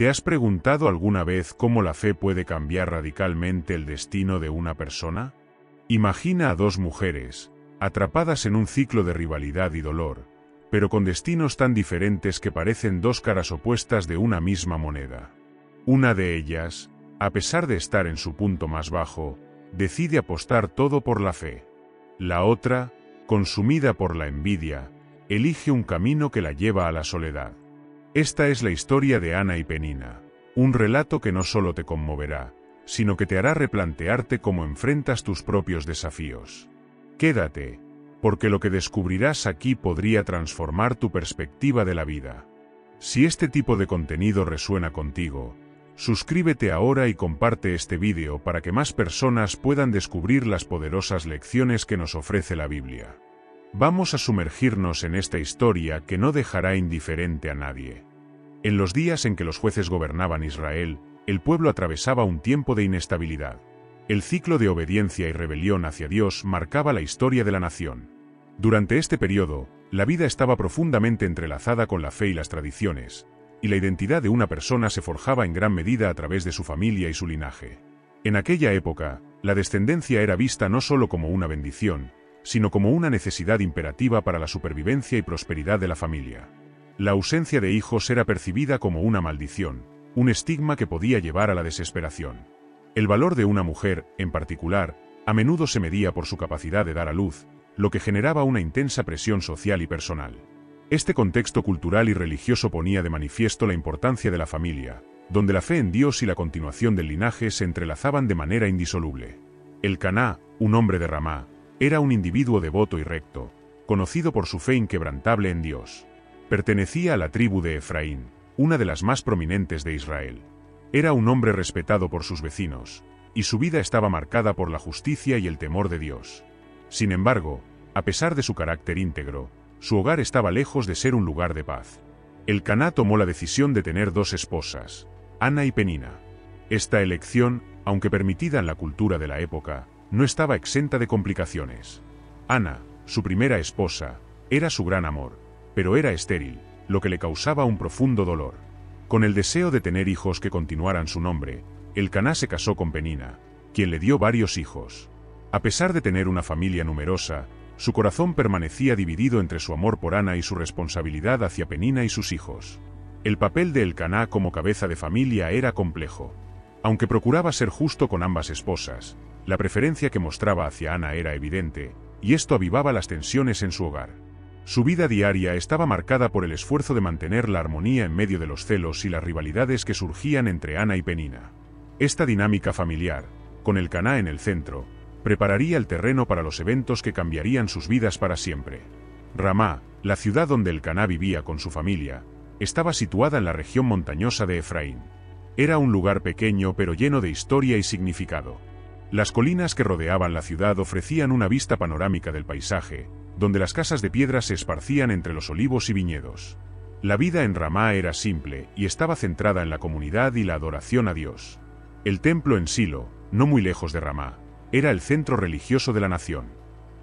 ¿Te has preguntado alguna vez cómo la fe puede cambiar radicalmente el destino de una persona? Imagina a dos mujeres, atrapadas en un ciclo de rivalidad y dolor, pero con destinos tan diferentes que parecen dos caras opuestas de una misma moneda. Una de ellas, a pesar de estar en su punto más bajo, decide apostar todo por la fe. La otra, consumida por la envidia, elige un camino que la lleva a la soledad. Esta es la historia de Ana y Penina, un relato que no solo te conmoverá, sino que te hará replantearte cómo enfrentas tus propios desafíos. Quédate, porque lo que descubrirás aquí podría transformar tu perspectiva de la vida. Si este tipo de contenido resuena contigo, suscríbete ahora y comparte este vídeo para que más personas puedan descubrir las poderosas lecciones que nos ofrece la Biblia. Vamos a sumergirnos en esta historia que no dejará indiferente a nadie. En los días en que los jueces gobernaban Israel, el pueblo atravesaba un tiempo de inestabilidad. El ciclo de obediencia y rebelión hacia Dios marcaba la historia de la nación. Durante este periodo, la vida estaba profundamente entrelazada con la fe y las tradiciones, y la identidad de una persona se forjaba en gran medida a través de su familia y su linaje. En aquella época, la descendencia era vista no solo como una bendición, sino como una necesidad imperativa para la supervivencia y prosperidad de la familia. La ausencia de hijos era percibida como una maldición, un estigma que podía llevar a la desesperación. El valor de una mujer, en particular, a menudo se medía por su capacidad de dar a luz, lo que generaba una intensa presión social y personal. Este contexto cultural y religioso ponía de manifiesto la importancia de la familia, donde la fe en Dios y la continuación del linaje se entrelazaban de manera indisoluble. El Caná, un hombre de Ramá, era un individuo devoto y recto, conocido por su fe inquebrantable en Dios. Pertenecía a la tribu de Efraín, una de las más prominentes de Israel. Era un hombre respetado por sus vecinos, y su vida estaba marcada por la justicia y el temor de Dios. Sin embargo, a pesar de su carácter íntegro, su hogar estaba lejos de ser un lugar de paz. El Caná tomó la decisión de tener dos esposas, Ana y Penina. Esta elección, aunque permitida en la cultura de la época, no estaba exenta de complicaciones. Ana, su primera esposa, era su gran amor, pero era estéril, lo que le causaba un profundo dolor. Con el deseo de tener hijos que continuaran su nombre, el Caná se casó con Penina, quien le dio varios hijos. A pesar de tener una familia numerosa, su corazón permanecía dividido entre su amor por Ana y su responsabilidad hacia Penina y sus hijos. El papel de El Caná como cabeza de familia era complejo. Aunque procuraba ser justo con ambas esposas, la preferencia que mostraba hacia Ana era evidente, y esto avivaba las tensiones en su hogar. Su vida diaria estaba marcada por el esfuerzo de mantener la armonía en medio de los celos y las rivalidades que surgían entre Ana y Penina. Esta dinámica familiar, con el Caná en el centro, prepararía el terreno para los eventos que cambiarían sus vidas para siempre. Ramá, la ciudad donde el Caná vivía con su familia, estaba situada en la región montañosa de Efraín. Era un lugar pequeño pero lleno de historia y significado. Las colinas que rodeaban la ciudad ofrecían una vista panorámica del paisaje, donde las casas de piedra se esparcían entre los olivos y viñedos. La vida en Ramá era simple y estaba centrada en la comunidad y la adoración a Dios. El templo en Silo, no muy lejos de Ramá, era el centro religioso de la nación.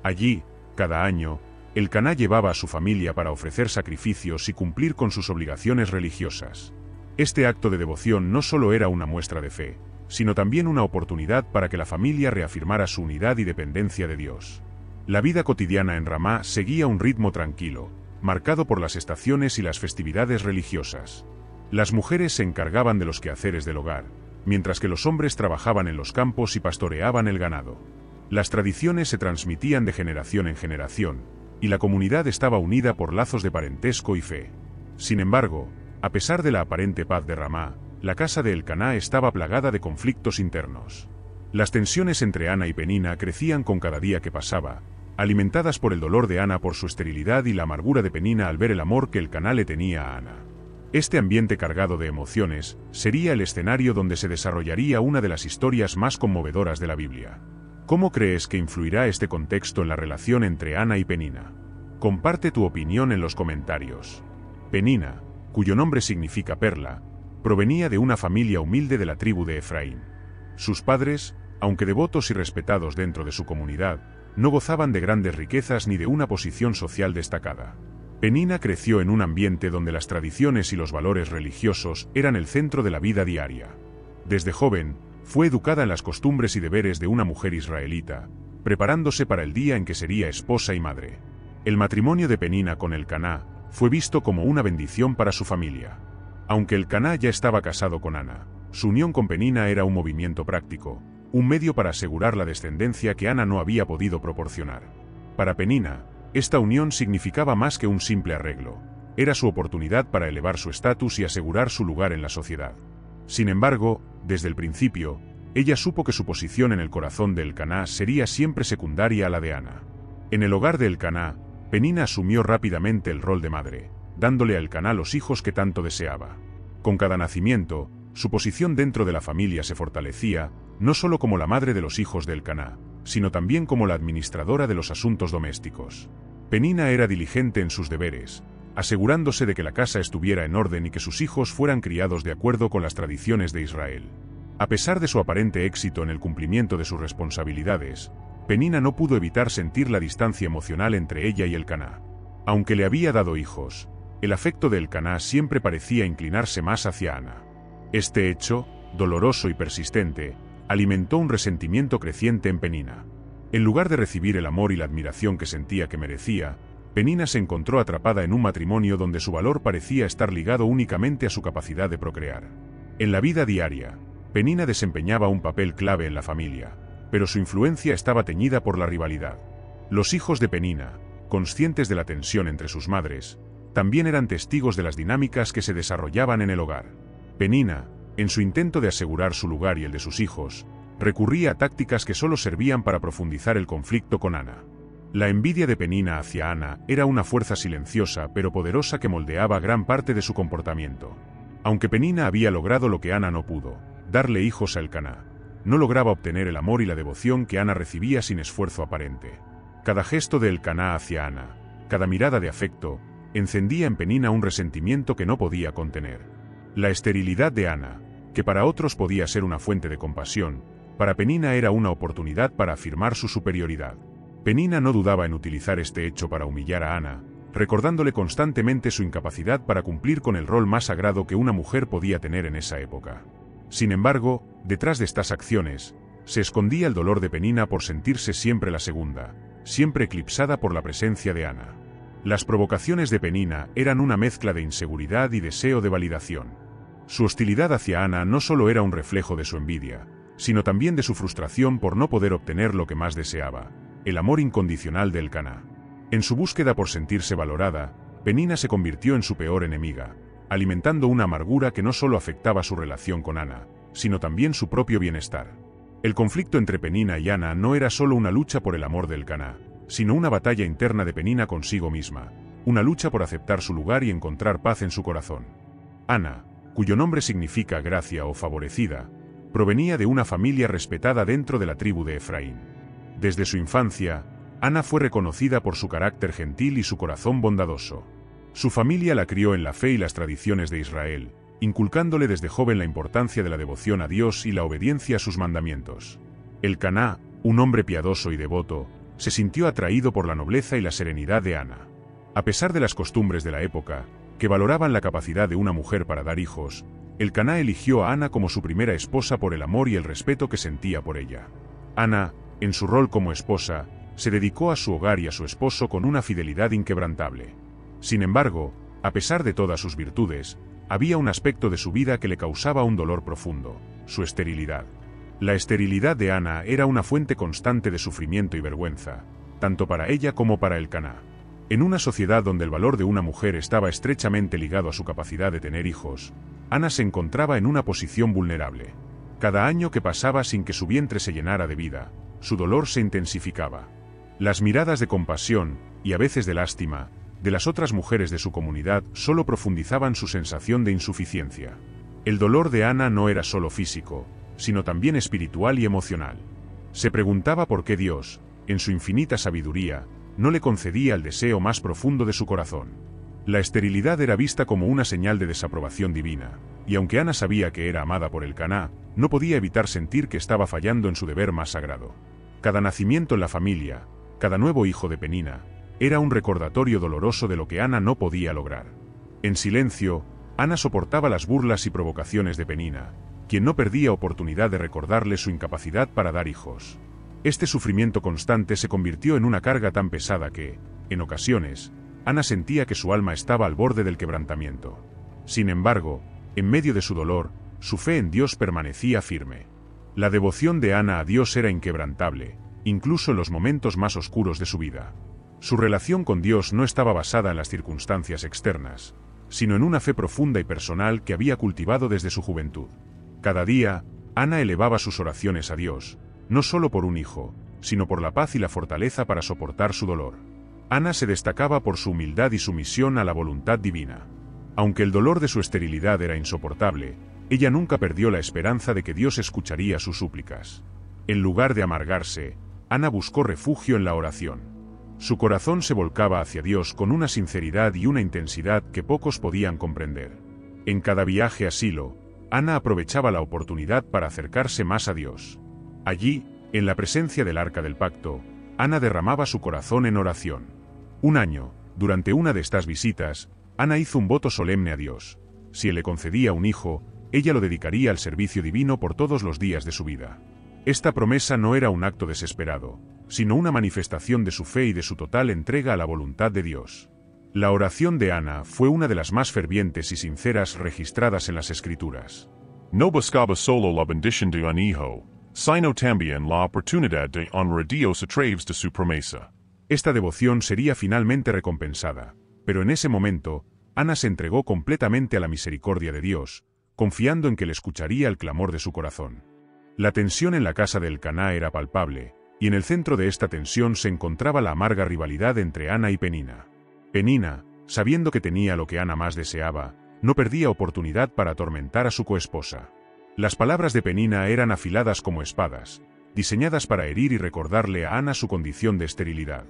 Allí, cada año, el Caná llevaba a su familia para ofrecer sacrificios y cumplir con sus obligaciones religiosas. Este acto de devoción no solo era una muestra de fe, sino también una oportunidad para que la familia reafirmara su unidad y dependencia de Dios. La vida cotidiana en Ramá seguía un ritmo tranquilo, marcado por las estaciones y las festividades religiosas. Las mujeres se encargaban de los quehaceres del hogar, mientras que los hombres trabajaban en los campos y pastoreaban el ganado. Las tradiciones se transmitían de generación en generación, y la comunidad estaba unida por lazos de parentesco y fe. Sin embargo, a pesar de la aparente paz de Ramá, la casa de Elcaná estaba plagada de conflictos internos. Las tensiones entre Ana y Penina crecían con cada día que pasaba, alimentadas por el dolor de Ana por su esterilidad y la amargura de Penina al ver el amor que el canal le tenía a Ana. Este ambiente cargado de emociones sería el escenario donde se desarrollaría una de las historias más conmovedoras de la Biblia. ¿Cómo crees que influirá este contexto en la relación entre Ana y Penina? Comparte tu opinión en los comentarios. Penina, cuyo nombre significa perla, provenía de una familia humilde de la tribu de Efraín. Sus padres, aunque devotos y respetados dentro de su comunidad, no gozaban de grandes riquezas ni de una posición social destacada. Penina creció en un ambiente donde las tradiciones y los valores religiosos eran el centro de la vida diaria. Desde joven, fue educada en las costumbres y deberes de una mujer israelita, preparándose para el día en que sería esposa y madre. El matrimonio de Penina con el Caná fue visto como una bendición para su familia. Aunque el Caná ya estaba casado con Ana, su unión con Penina era un movimiento práctico, un medio para asegurar la descendencia que Ana no había podido proporcionar. Para Penina, esta unión significaba más que un simple arreglo, era su oportunidad para elevar su estatus y asegurar su lugar en la sociedad. Sin embargo, desde el principio, ella supo que su posición en el corazón de Elcaná sería siempre secundaria a la de Ana. En el hogar de Elcaná, Penina asumió rápidamente el rol de madre, dándole a Elcaná los hijos que tanto deseaba. Con cada nacimiento, su posición dentro de la familia se fortalecía, no solo como la madre de los hijos del Caná, sino también como la administradora de los asuntos domésticos. Penina era diligente en sus deberes, asegurándose de que la casa estuviera en orden y que sus hijos fueran criados de acuerdo con las tradiciones de Israel. A pesar de su aparente éxito en el cumplimiento de sus responsabilidades, Penina no pudo evitar sentir la distancia emocional entre ella y el Caná. Aunque le había dado hijos, el afecto del Caná siempre parecía inclinarse más hacia Ana. Este hecho, doloroso y persistente, alimentó un resentimiento creciente en Penina. En lugar de recibir el amor y la admiración que sentía que merecía, Penina se encontró atrapada en un matrimonio donde su valor parecía estar ligado únicamente a su capacidad de procrear. En la vida diaria, Penina desempeñaba un papel clave en la familia, pero su influencia estaba teñida por la rivalidad. Los hijos de Penina, conscientes de la tensión entre sus madres, también eran testigos de las dinámicas que se desarrollaban en el hogar. Penina, en su intento de asegurar su lugar y el de sus hijos, recurría a tácticas que solo servían para profundizar el conflicto con Ana. La envidia de Penina hacia Ana era una fuerza silenciosa pero poderosa que moldeaba gran parte de su comportamiento. Aunque Penina había logrado lo que Ana no pudo, darle hijos a Elcaná, no lograba obtener el amor y la devoción que Ana recibía sin esfuerzo aparente. Cada gesto de Elcaná hacia Ana, cada mirada de afecto, encendía en Penina un resentimiento que no podía contener. La esterilidad de Ana, que para otros podía ser una fuente de compasión, para Penina era una oportunidad para afirmar su superioridad. Penina no dudaba en utilizar este hecho para humillar a Ana, recordándole constantemente su incapacidad para cumplir con el rol más sagrado que una mujer podía tener en esa época. Sin embargo, detrás de estas acciones, se escondía el dolor de Penina por sentirse siempre la segunda, siempre eclipsada por la presencia de Ana. Las provocaciones de Penina eran una mezcla de inseguridad y deseo de validación. Su hostilidad hacia Ana no solo era un reflejo de su envidia, sino también de su frustración por no poder obtener lo que más deseaba, el amor incondicional del Caná. En su búsqueda por sentirse valorada, Penina se convirtió en su peor enemiga, alimentando una amargura que no solo afectaba su relación con Ana, sino también su propio bienestar. El conflicto entre Penina y Ana no era solo una lucha por el amor del Caná, sino una batalla interna de Penina consigo misma, una lucha por aceptar su lugar y encontrar paz en su corazón. Ana, cuyo nombre significa gracia o favorecida, provenía de una familia respetada dentro de la tribu de Efraín. Desde su infancia, Ana fue reconocida por su carácter gentil y su corazón bondadoso. Su familia la crió en la fe y las tradiciones de Israel, inculcándole desde joven la importancia de la devoción a Dios y la obediencia a sus mandamientos. El Caná, un hombre piadoso y devoto, se sintió atraído por la nobleza y la serenidad de Ana. A pesar de las costumbres de la época, que valoraban la capacidad de una mujer para dar hijos, el Caná eligió a Ana como su primera esposa por el amor y el respeto que sentía por ella. Ana, en su rol como esposa, se dedicó a su hogar y a su esposo con una fidelidad inquebrantable. Sin embargo, a pesar de todas sus virtudes, había un aspecto de su vida que le causaba un dolor profundo, su esterilidad. La esterilidad de Ana era una fuente constante de sufrimiento y vergüenza, tanto para ella como para el Caná. En una sociedad donde el valor de una mujer estaba estrechamente ligado a su capacidad de tener hijos, Ana se encontraba en una posición vulnerable. Cada año que pasaba sin que su vientre se llenara de vida, su dolor se intensificaba. Las miradas de compasión, y a veces de lástima, de las otras mujeres de su comunidad solo profundizaban su sensación de insuficiencia. El dolor de Ana no era solo físico, sino también espiritual y emocional. Se preguntaba por qué Dios, en su infinita sabiduría, no le concedía el deseo más profundo de su corazón. La esterilidad era vista como una señal de desaprobación divina, y aunque Ana sabía que era amada por el Caná, no podía evitar sentir que estaba fallando en su deber más sagrado. Cada nacimiento en la familia, cada nuevo hijo de Penina, era un recordatorio doloroso de lo que Ana no podía lograr. En silencio, Ana soportaba las burlas y provocaciones de Penina, quien no perdía oportunidad de recordarle su incapacidad para dar hijos. Este sufrimiento constante se convirtió en una carga tan pesada que, en ocasiones, Ana sentía que su alma estaba al borde del quebrantamiento. Sin embargo, en medio de su dolor, su fe en Dios permanecía firme. La devoción de Ana a Dios era inquebrantable, incluso en los momentos más oscuros de su vida. Su relación con Dios no estaba basada en las circunstancias externas, sino en una fe profunda y personal que había cultivado desde su juventud. Cada día, Ana elevaba sus oraciones a Dios, no solo por un hijo, sino por la paz y la fortaleza para soportar su dolor. Ana se destacaba por su humildad y sumisión a la voluntad divina. Aunque el dolor de su esterilidad era insoportable, ella nunca perdió la esperanza de que Dios escucharía sus súplicas. En lugar de amargarse, Ana buscó refugio en la oración. Su corazón se volcaba hacia Dios con una sinceridad y una intensidad que pocos podían comprender. En cada viaje a Ana aprovechaba la oportunidad para acercarse más a Dios. Allí, en la presencia del arca del pacto, Ana derramaba su corazón en oración. Un año, durante una de estas visitas, Ana hizo un voto solemne a Dios. Si él le concedía un hijo, ella lo dedicaría al servicio divino por todos los días de su vida. Esta promesa no era un acto desesperado, sino una manifestación de su fe y de su total entrega a la voluntad de Dios. La oración de Ana fue una de las más fervientes y sinceras registradas en las Escrituras. No buscaba solo la bendición de un hijo, sino también la oportunidad de honrar a Dios a través de su promesa. Esta devoción sería finalmente recompensada, pero en ese momento, Ana se entregó completamente a la misericordia de Dios, confiando en que le escucharía el clamor de su corazón. La tensión en la casa del Caná era palpable, y en el centro de esta tensión se encontraba la amarga rivalidad entre Ana y Penina. Penina, sabiendo que tenía lo que Ana más deseaba, no perdía oportunidad para atormentar a su coesposa. Las palabras de Penina eran afiladas como espadas, diseñadas para herir y recordarle a Ana su condición de esterilidad.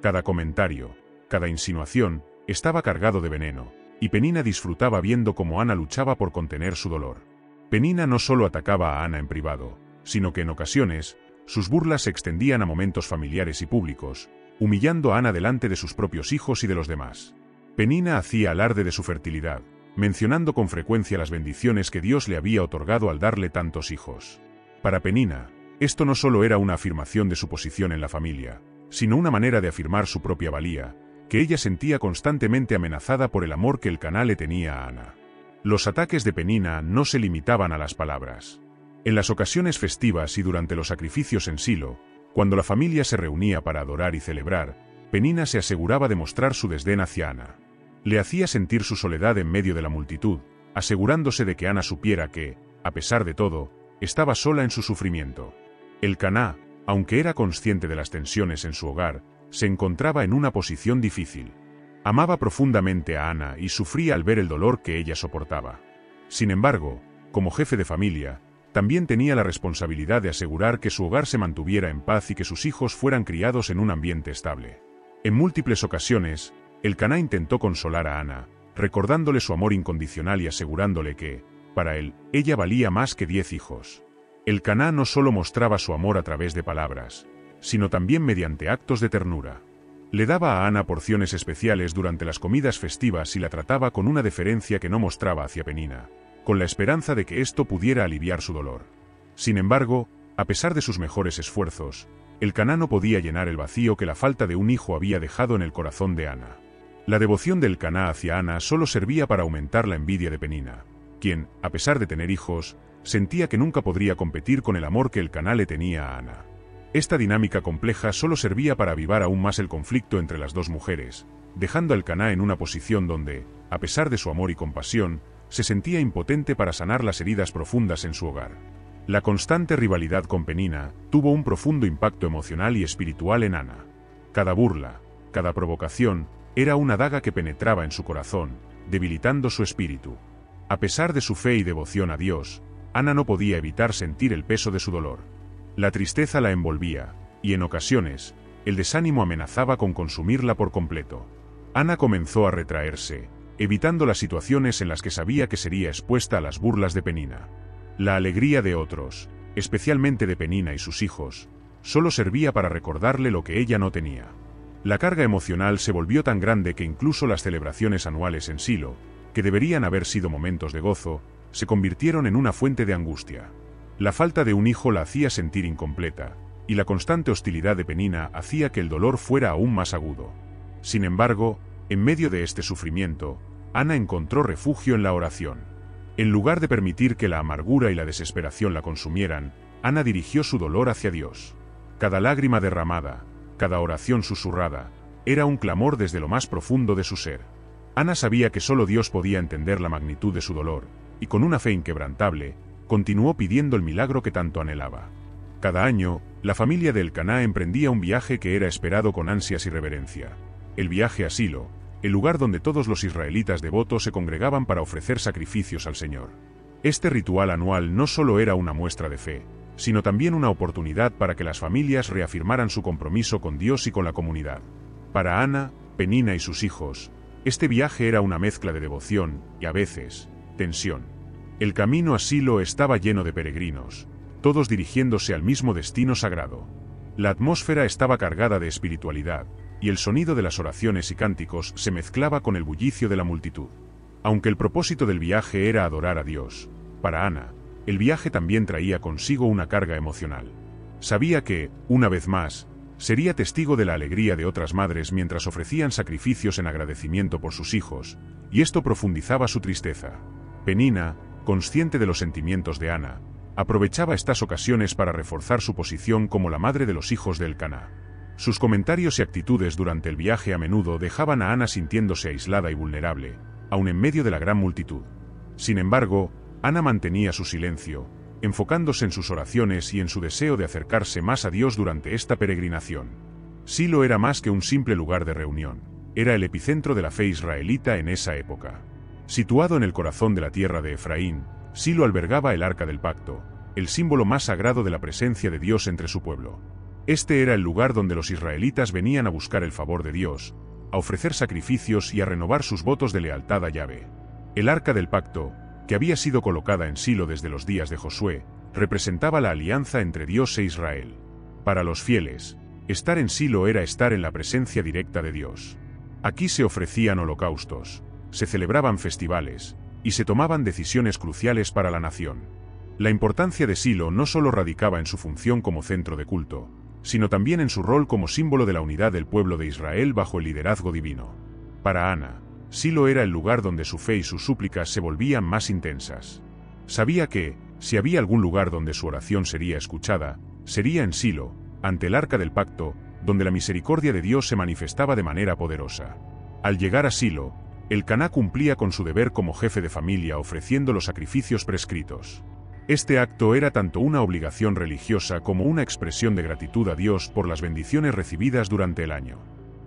Cada comentario, cada insinuación, estaba cargado de veneno, y Penina disfrutaba viendo cómo Ana luchaba por contener su dolor. Penina no solo atacaba a Ana en privado, sino que en ocasiones, sus burlas se extendían a momentos familiares y públicos, humillando a Ana delante de sus propios hijos y de los demás. Penina hacía alarde de su fertilidad, mencionando con frecuencia las bendiciones que Dios le había otorgado al darle tantos hijos. Para Penina, esto no solo era una afirmación de su posición en la familia, sino una manera de afirmar su propia valía, que ella sentía constantemente amenazada por el amor que el canal le tenía a Ana. Los ataques de Penina no se limitaban a las palabras. En las ocasiones festivas y durante los sacrificios en Silo, cuando la familia se reunía para adorar y celebrar, Penina se aseguraba de mostrar su desdén hacia Ana. Le hacía sentir su soledad en medio de la multitud, asegurándose de que Ana supiera que, a pesar de todo, estaba sola en su sufrimiento. El Caná, aunque era consciente de las tensiones en su hogar, se encontraba en una posición difícil. Amaba profundamente a Ana y sufría al ver el dolor que ella soportaba. Sin embargo, como jefe de familia, también tenía la responsabilidad de asegurar que su hogar se mantuviera en paz y que sus hijos fueran criados en un ambiente estable. En múltiples ocasiones, el Caná intentó consolar a Ana, recordándole su amor incondicional y asegurándole que, para él, ella valía más que diez hijos. El Caná no solo mostraba su amor a través de palabras, sino también mediante actos de ternura. Le daba a Ana porciones especiales durante las comidas festivas y la trataba con una deferencia que no mostraba hacia Penina, con la esperanza de que esto pudiera aliviar su dolor. Sin embargo, a pesar de sus mejores esfuerzos, el Caná no podía llenar el vacío que la falta de un hijo había dejado en el corazón de Ana. La devoción del Caná hacia Ana solo servía para aumentar la envidia de Penina, quien, a pesar de tener hijos, sentía que nunca podría competir con el amor que el Caná le tenía a Ana. Esta dinámica compleja solo servía para avivar aún más el conflicto entre las dos mujeres, dejando al Caná en una posición donde, a pesar de su amor y compasión, se sentía impotente para sanar las heridas profundas en su hogar. La constante rivalidad con Penina tuvo un profundo impacto emocional y espiritual en Ana. Cada burla, cada provocación, era una daga que penetraba en su corazón, debilitando su espíritu. A pesar de su fe y devoción a Dios, Ana no podía evitar sentir el peso de su dolor. La tristeza la envolvía, y en ocasiones, el desánimo amenazaba con consumirla por completo. Ana comenzó a retraerse, evitando las situaciones en las que sabía que sería expuesta a las burlas de Penina. La alegría de otros, especialmente de Penina y sus hijos, solo servía para recordarle lo que ella no tenía. La carga emocional se volvió tan grande que incluso las celebraciones anuales en Silo, que deberían haber sido momentos de gozo, se convirtieron en una fuente de angustia. La falta de un hijo la hacía sentir incompleta, y la constante hostilidad de Penina hacía que el dolor fuera aún más agudo. Sin embargo, en medio de este sufrimiento, Ana encontró refugio en la oración. En lugar de permitir que la amargura y la desesperación la consumieran, Ana dirigió su dolor hacia Dios. Cada lágrima derramada, cada oración susurrada, era un clamor desde lo más profundo de su ser. Ana sabía que solo Dios podía entender la magnitud de su dolor, y con una fe inquebrantable, continuó pidiendo el milagro que tanto anhelaba. Cada año, la familia del Caná emprendía un viaje que era esperado con ansias y reverencia. El viaje a Silo, el lugar donde todos los israelitas devotos se congregaban para ofrecer sacrificios al Señor. Este ritual anual no solo era una muestra de fe, sino también una oportunidad para que las familias reafirmaran su compromiso con Dios y con la comunidad. Para Ana, Penina y sus hijos, este viaje era una mezcla de devoción y, a veces, tensión. El camino a Silo estaba lleno de peregrinos, todos dirigiéndose al mismo destino sagrado. La atmósfera estaba cargada de espiritualidad, y el sonido de las oraciones y cánticos se mezclaba con el bullicio de la multitud. Aunque el propósito del viaje era adorar a Dios, para Ana, el viaje también traía consigo una carga emocional. Sabía que, una vez más, sería testigo de la alegría de otras madres mientras ofrecían sacrificios en agradecimiento por sus hijos, y esto profundizaba su tristeza. Penina, consciente de los sentimientos de Ana, aprovechaba estas ocasiones para reforzar su posición como la madre de los hijos del Cana. Sus comentarios y actitudes durante el viaje a menudo dejaban a Ana sintiéndose aislada y vulnerable, aun en medio de la gran multitud. Sin embargo, Ana mantenía su silencio, enfocándose en sus oraciones y en su deseo de acercarse más a Dios durante esta peregrinación. Silo era más que un simple lugar de reunión, era el epicentro de la fe israelita en esa época. Situado en el corazón de la tierra de Efraín, Silo albergaba el arca del pacto, el símbolo más sagrado de la presencia de Dios entre su pueblo. Este era el lugar donde los israelitas venían a buscar el favor de Dios, a ofrecer sacrificios y a renovar sus votos de lealtad a Yahvé. El arca del pacto, que había sido colocada en Silo desde los días de Josué, representaba la alianza entre Dios e Israel. Para los fieles, estar en Silo era estar en la presencia directa de Dios. Aquí se ofrecían holocaustos, se celebraban festivales, y se tomaban decisiones cruciales para la nación. La importancia de Silo no solo radicaba en su función como centro de culto, sino también en su rol como símbolo de la unidad del pueblo de Israel bajo el liderazgo divino. Para Ana, Silo era el lugar donde su fe y sus súplicas se volvían más intensas. Sabía que, si había algún lugar donde su oración sería escuchada, sería en Silo, ante el arca del pacto, donde la misericordia de Dios se manifestaba de manera poderosa. Al llegar a Silo, el Caná cumplía con su deber como jefe de familia ofreciendo los sacrificios prescritos. Este acto era tanto una obligación religiosa como una expresión de gratitud a Dios por las bendiciones recibidas durante el año.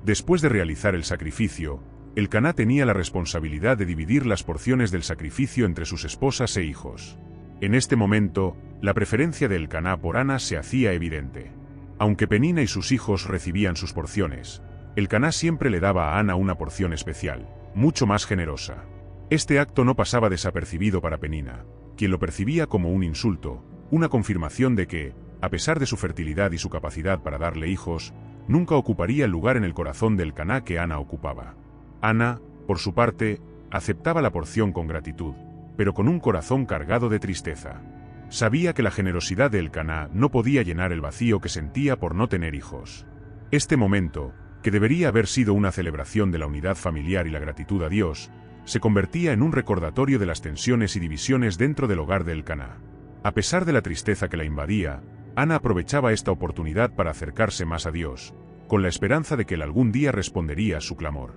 Después de realizar el sacrificio, el Caná tenía la responsabilidad de dividir las porciones del sacrificio entre sus esposas e hijos. En este momento, la preferencia del Caná por Ana se hacía evidente. Aunque Penina y sus hijos recibían sus porciones, el Caná siempre le daba a Ana una porción especial, mucho más generosa. Este acto no pasaba desapercibido para Penina, quien lo percibía como un insulto, una confirmación de que, a pesar de su fertilidad y su capacidad para darle hijos, nunca ocuparía el lugar en el corazón del Caná que Ana ocupaba. Ana, por su parte, aceptaba la porción con gratitud, pero con un corazón cargado de tristeza. Sabía que la generosidad del Caná no podía llenar el vacío que sentía por no tener hijos. Este momento, que debería haber sido una celebración de la unidad familiar y la gratitud a Dios, se convertía en un recordatorio de las tensiones y divisiones dentro del hogar del Caná. A pesar de la tristeza que la invadía, Ana aprovechaba esta oportunidad para acercarse más a Dios, con la esperanza de que él algún día respondería a su clamor.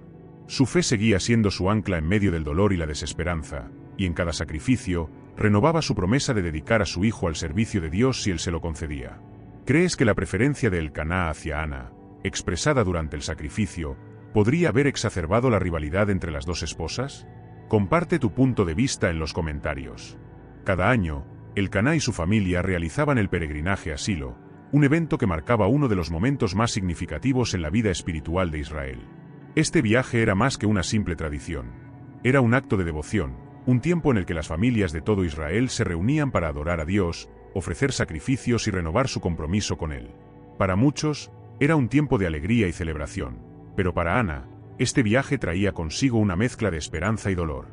Su fe seguía siendo su ancla en medio del dolor y la desesperanza, y en cada sacrificio, renovaba su promesa de dedicar a su hijo al servicio de Dios si él se lo concedía. ¿Crees que la preferencia de Elcaná hacia Ana, expresada durante el sacrificio, podría haber exacerbado la rivalidad entre las dos esposas? Comparte tu punto de vista en los comentarios. Cada año, Elcaná y su familia realizaban el peregrinaje a Silo, un evento que marcaba uno de los momentos más significativos en la vida espiritual de Israel. Este viaje era más que una simple tradición. Era un acto de devoción, un tiempo en el que las familias de todo Israel se reunían para adorar a Dios, ofrecer sacrificios y renovar su compromiso con Él. Para muchos, era un tiempo de alegría y celebración, Pero para Ana, este viaje traía consigo una mezcla de esperanza y dolor.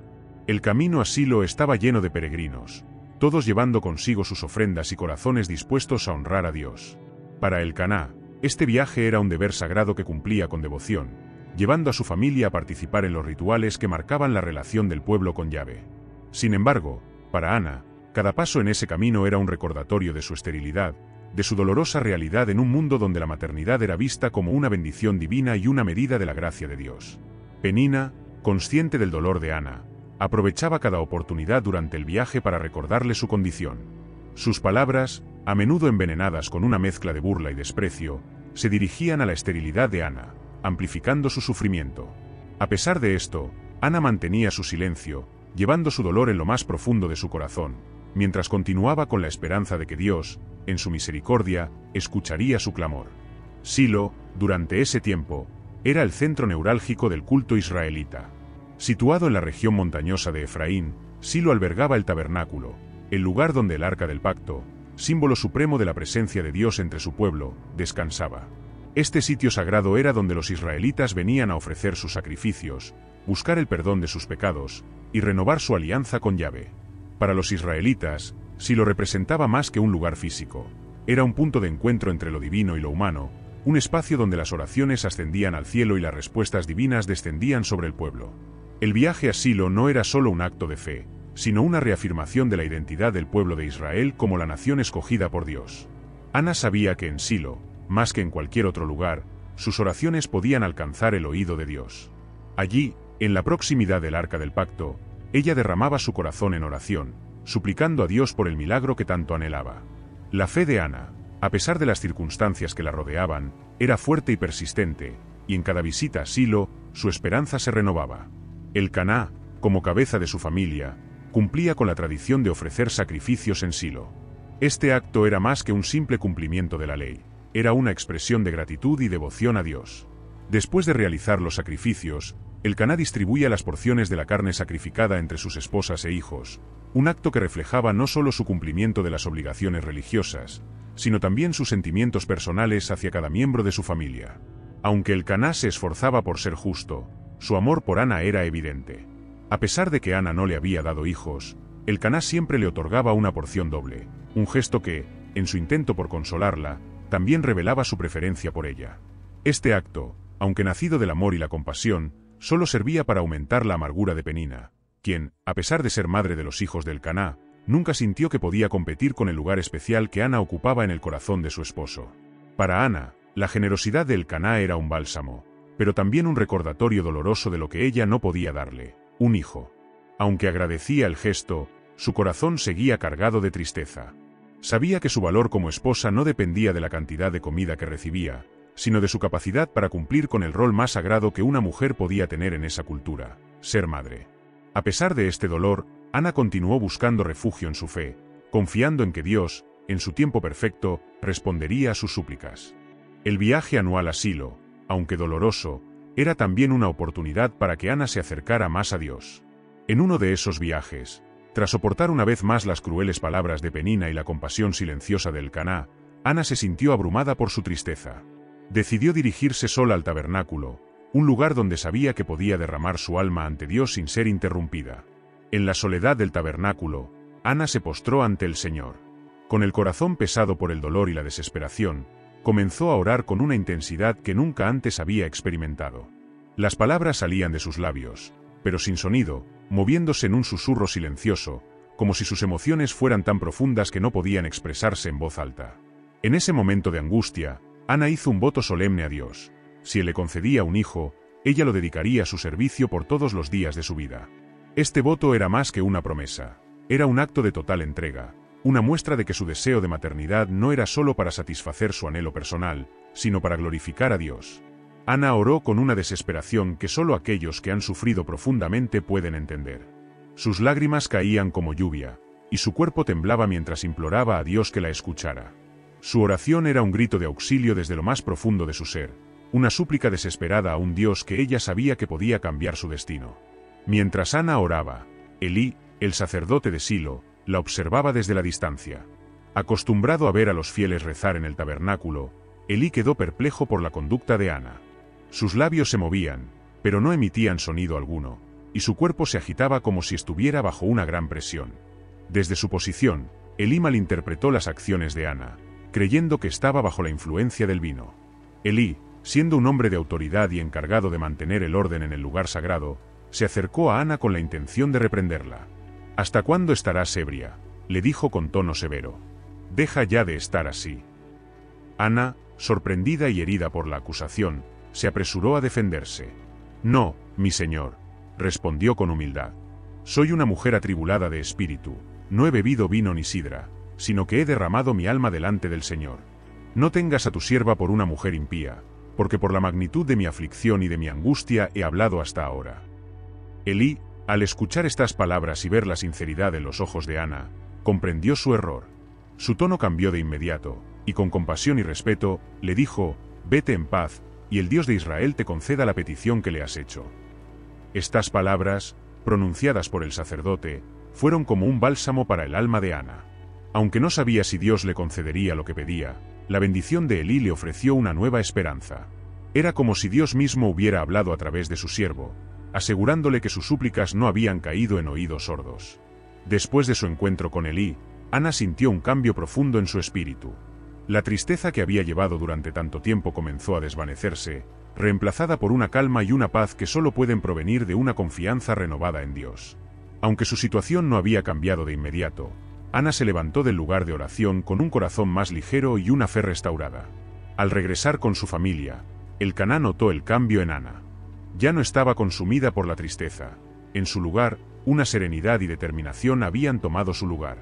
El camino a Silo estaba lleno de peregrinos, todos llevando consigo sus ofrendas y corazones dispuestos a honrar a Dios. Para el Caná, este viaje era un deber sagrado que cumplía con devoción, llevando a su familia a participar en los rituales que marcaban la relación del pueblo con Yahvé. Sin embargo, para Ana, cada paso en ese camino era un recordatorio de su esterilidad, de su dolorosa realidad en un mundo donde la maternidad era vista como una bendición divina y una medida de la gracia de Dios. Penina, consciente del dolor de Ana, aprovechaba cada oportunidad durante el viaje para recordarle su condición. Sus palabras, a menudo envenenadas con una mezcla de burla y desprecio, se dirigían a la esterilidad de Ana, amplificando su sufrimiento. A pesar de esto, Ana mantenía su silencio, llevando su dolor en lo más profundo de su corazón, mientras continuaba con la esperanza de que Dios, en su misericordia, escucharía su clamor. Silo, durante ese tiempo, era el centro neurálgico del culto israelita. Situado en la región montañosa de Efraín, Silo albergaba el tabernáculo, el lugar donde el arca del pacto, símbolo supremo de la presencia de Dios entre su pueblo, descansaba. Este sitio sagrado era donde los israelitas venían a ofrecer sus sacrificios, buscar el perdón de sus pecados y renovar su alianza con Yahvé. Para los israelitas, si lo representaba más que un lugar físico, era un punto de encuentro entre lo divino y lo humano, un espacio donde las oraciones ascendían al cielo y las respuestas divinas descendían sobre el pueblo. El viaje a Silo no era solo un acto de fe, sino una reafirmación de la identidad del pueblo de Israel como la nación escogida por Dios. Ana sabía que en Silo, más que en cualquier otro lugar, sus oraciones podían alcanzar el oído de Dios. Allí, en la proximidad del arca del pacto, ella derramaba su corazón en oración, suplicando a Dios por el milagro que tanto anhelaba. La fe de Ana, a pesar de las circunstancias que la rodeaban, era fuerte y persistente, y en cada visita a Silo, su esperanza se renovaba. El Caná, como cabeza de su familia, cumplía con la tradición de ofrecer sacrificios en Silo. Este acto era más que un simple cumplimiento de la ley, era una expresión de gratitud y devoción a Dios. Después de realizar los sacrificios, el Caná distribuía las porciones de la carne sacrificada entre sus esposas e hijos, un acto que reflejaba no solo su cumplimiento de las obligaciones religiosas, sino también sus sentimientos personales hacia cada miembro de su familia. Aunque el Caná se esforzaba por ser justo, su amor por Ana era evidente. A pesar de que Ana no le había dado hijos, el Caná siempre le otorgaba una porción doble, un gesto que, en su intento por consolarla, también revelaba su preferencia por ella. Este acto, aunque nacido del amor y la compasión, solo servía para aumentar la amargura de Penina, quien, a pesar de ser madre de los hijos del Caná, nunca sintió que podía competir con el lugar especial que Ana ocupaba en el corazón de su esposo. Para Ana, la generosidad del Caná era un bálsamo, pero también un recordatorio doloroso de lo que ella no podía darle, un hijo. Aunque agradecía el gesto, su corazón seguía cargado de tristeza. Sabía que su valor como esposa no dependía de la cantidad de comida que recibía, sino de su capacidad para cumplir con el rol más sagrado que una mujer podía tener en esa cultura, ser madre. A pesar de este dolor, Ana continuó buscando refugio en su fe, confiando en que Dios, en su tiempo perfecto, respondería a sus súplicas. El viaje anual a Silo, aunque doloroso, era también una oportunidad para que Ana se acercara más a Dios. En uno de esos viajes, tras soportar una vez más las crueles palabras de Penina y la compasión silenciosa del Caná, Ana se sintió abrumada por su tristeza. Decidió dirigirse sola al tabernáculo, un lugar donde sabía que podía derramar su alma ante Dios sin ser interrumpida. En la soledad del tabernáculo, Ana se postró ante el Señor. Con el corazón pesado por el dolor y la desesperación, comenzó a orar con una intensidad que nunca antes había experimentado. Las palabras salían de sus labios, pero sin sonido, moviéndose en un susurro silencioso, como si sus emociones fueran tan profundas que no podían expresarse en voz alta. En ese momento de angustia, Ana hizo un voto solemne a Dios. Si él le concedía un hijo, ella lo dedicaría a su servicio por todos los días de su vida. Este voto era más que una promesa. Era un acto de total entrega, una muestra de que su deseo de maternidad no era solo para satisfacer su anhelo personal, sino para glorificar a Dios. Ana oró con una desesperación que solo aquellos que han sufrido profundamente pueden entender. Sus lágrimas caían como lluvia, y su cuerpo temblaba mientras imploraba a Dios que la escuchara. Su oración era un grito de auxilio desde lo más profundo de su ser, una súplica desesperada a un Dios que ella sabía que podía cambiar su destino. Mientras Ana oraba, Elí, el sacerdote de Silo, la observaba desde la distancia. Acostumbrado a ver a los fieles rezar en el tabernáculo, Elí quedó perplejo por la conducta de Ana. Sus labios se movían, pero no emitían sonido alguno, y su cuerpo se agitaba como si estuviera bajo una gran presión. Desde su posición, Elí malinterpretó las acciones de Ana, creyendo que estaba bajo la influencia del vino. Elí, siendo un hombre de autoridad y encargado de mantener el orden en el lugar sagrado, se acercó a Ana con la intención de reprenderla. ¿Hasta cuándo estarás ebria? le dijo con tono severo. Deja ya de estar así. Ana, sorprendida y herida por la acusación, se apresuró a defenderse. No, mi señor, respondió con humildad. Soy una mujer atribulada de espíritu, no he bebido vino ni sidra, sino que he derramado mi alma delante del Señor. No tengas a tu sierva por una mujer impía, porque por la magnitud de mi aflicción y de mi angustia he hablado hasta ahora. Elí, al escuchar estas palabras y ver la sinceridad en los ojos de Ana, comprendió su error. Su tono cambió de inmediato, y con compasión y respeto, le dijo, Vete en paz, y el Dios de Israel te conceda la petición que le has hecho. Estas palabras, pronunciadas por el sacerdote, fueron como un bálsamo para el alma de Ana. Aunque no sabía si Dios le concedería lo que pedía, la bendición de Elí le ofreció una nueva esperanza. Era como si Dios mismo hubiera hablado a través de su siervo, asegurándole que sus súplicas no habían caído en oídos sordos. Después de su encuentro con Elí, Ana sintió un cambio profundo en su espíritu. La tristeza que había llevado durante tanto tiempo comenzó a desvanecerse, reemplazada por una calma y una paz que solo pueden provenir de una confianza renovada en Dios. Aunque su situación no había cambiado de inmediato, Ana se levantó del lugar de oración con un corazón más ligero y una fe restaurada. Al regresar con su familia, el Caná notó el cambio en Ana. Ya no estaba consumida por la tristeza. En su lugar, una serenidad y determinación habían tomado su lugar.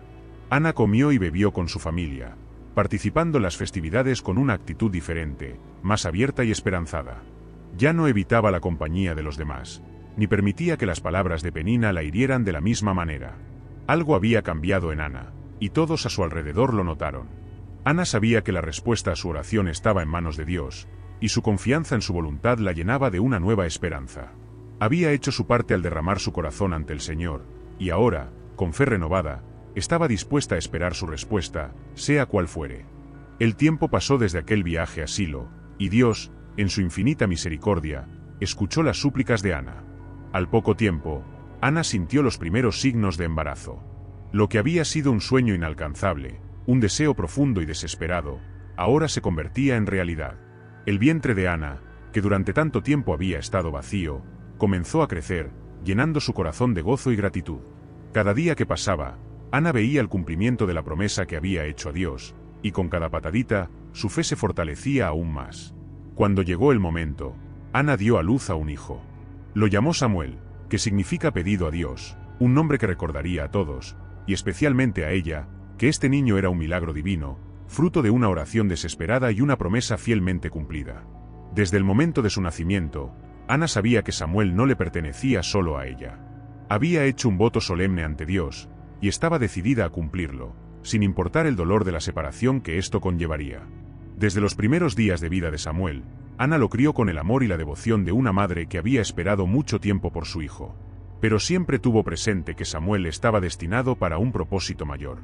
Ana comió y bebió con su familia, participando en las festividades con una actitud diferente, más abierta y esperanzada. Ya no evitaba la compañía de los demás, ni permitía que las palabras de Penina la hirieran de la misma manera. Algo había cambiado en Ana, y todos a su alrededor lo notaron. Ana sabía que la respuesta a su oración estaba en manos de Dios, y su confianza en su voluntad la llenaba de una nueva esperanza. Había hecho su parte al derramar su corazón ante el Señor, y ahora, con fe renovada, estaba dispuesta a esperar su respuesta, sea cual fuere. El tiempo pasó desde aquel viaje a Silo, y Dios, en su infinita misericordia, escuchó las súplicas de Ana. Al poco tiempo, Ana sintió los primeros signos de embarazo. Lo que había sido un sueño inalcanzable, un deseo profundo y desesperado, ahora se convertía en realidad. El vientre de Ana, que durante tanto tiempo había estado vacío, comenzó a crecer, llenando su corazón de gozo y gratitud. Cada día que pasaba, Ana veía el cumplimiento de la promesa que había hecho a Dios, y con cada patadita, su fe se fortalecía aún más. Cuando llegó el momento, Ana dio a luz a un hijo. Lo llamó Samuel, que significa pedido a Dios, un nombre que recordaría a todos, y especialmente a ella, que este niño era un milagro divino, fruto de una oración desesperada y una promesa fielmente cumplida. Desde el momento de su nacimiento, Ana sabía que Samuel no le pertenecía solo a ella. Había hecho un voto solemne ante Dios, y estaba decidida a cumplirlo, sin importar el dolor de la separación que esto conllevaría. Desde los primeros días de vida de Samuel, Ana lo crió con el amor y la devoción de una madre que había esperado mucho tiempo por su hijo. Pero siempre tuvo presente que Samuel estaba destinado para un propósito mayor.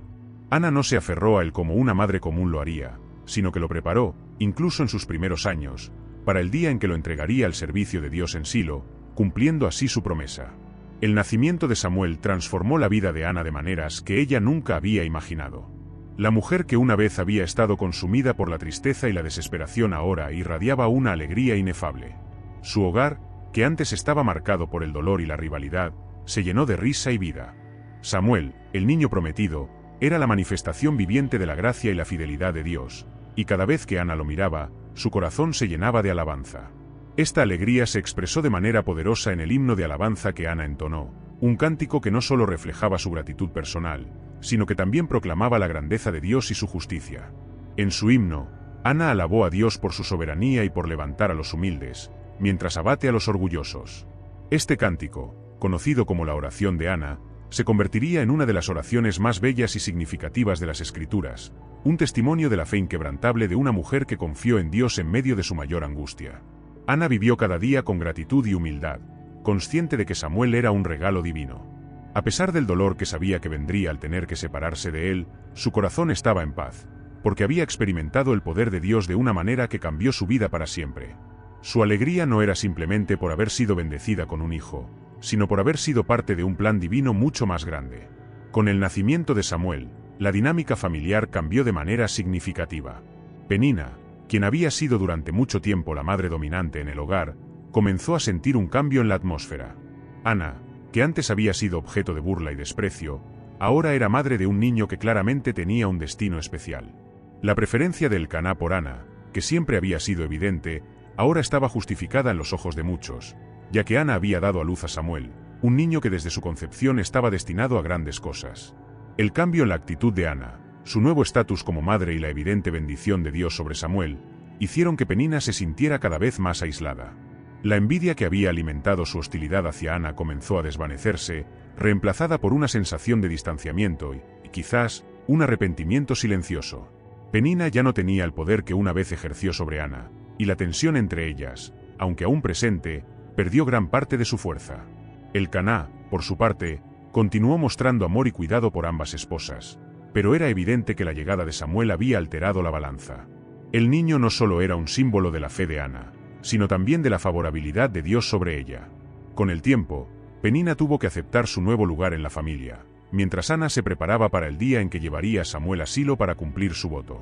Ana no se aferró a él como una madre común lo haría, sino que lo preparó, incluso en sus primeros años, para el día en que lo entregaría al servicio de Dios en Silo, cumpliendo así su promesa. El nacimiento de Samuel transformó la vida de Ana de maneras que ella nunca había imaginado. La mujer que una vez había estado consumida por la tristeza y la desesperación ahora irradiaba una alegría inefable. Su hogar, que antes estaba marcado por el dolor y la rivalidad, se llenó de risa y vida. Samuel, el niño prometido, era la manifestación viviente de la gracia y la fidelidad de Dios, y cada vez que Ana lo miraba, su corazón se llenaba de alabanza. Esta alegría se expresó de manera poderosa en el himno de alabanza que Ana entonó, un cántico que no solo reflejaba su gratitud personal, sino que también proclamaba la grandeza de Dios y su justicia. En su himno, Ana alabó a Dios por su soberanía y por levantar a los humildes, mientras abate a los orgullosos. Este cántico, conocido como la oración de Ana, se convertiría en una de las oraciones más bellas y significativas de las Escrituras, un testimonio de la fe inquebrantable de una mujer que confió en Dios en medio de su mayor angustia. Ana vivió cada día con gratitud y humildad, consciente de que Samuel era un regalo divino. A pesar del dolor que sabía que vendría al tener que separarse de él, su corazón estaba en paz, porque había experimentado el poder de Dios de una manera que cambió su vida para siempre. Su alegría no era simplemente por haber sido bendecida con un hijo, sino por haber sido parte de un plan divino mucho más grande. Con el nacimiento de Samuel, la dinámica familiar cambió de manera significativa. Penina, quien había sido durante mucho tiempo la madre dominante en el hogar, comenzó a sentir un cambio en la atmósfera. Ana, que antes había sido objeto de burla y desprecio, ahora era madre de un niño que claramente tenía un destino especial. La preferencia del Caná por Ana, que siempre había sido evidente, ahora estaba justificada en los ojos de muchos, ya que Ana había dado a luz a Samuel, un niño que desde su concepción estaba destinado a grandes cosas. El cambio en la actitud de Ana, su nuevo estatus como madre y la evidente bendición de Dios sobre Samuel, hicieron que Penina se sintiera cada vez más aislada. La envidia que había alimentado su hostilidad hacia Ana comenzó a desvanecerse, reemplazada por una sensación de distanciamiento y, quizás, un arrepentimiento silencioso. Penina ya no tenía el poder que una vez ejerció sobre Ana, y la tensión entre ellas, aunque aún presente, perdió gran parte de su fuerza. El Caná, por su parte, continuó mostrando amor y cuidado por ambas esposas, pero era evidente que la llegada de Samuel había alterado la balanza. El niño no solo era un símbolo de la fe de Ana, sino también de la favorabilidad de Dios sobre ella. Con el tiempo, Penina tuvo que aceptar su nuevo lugar en la familia, mientras Ana se preparaba para el día en que llevaría a Samuel a Silo para cumplir su voto.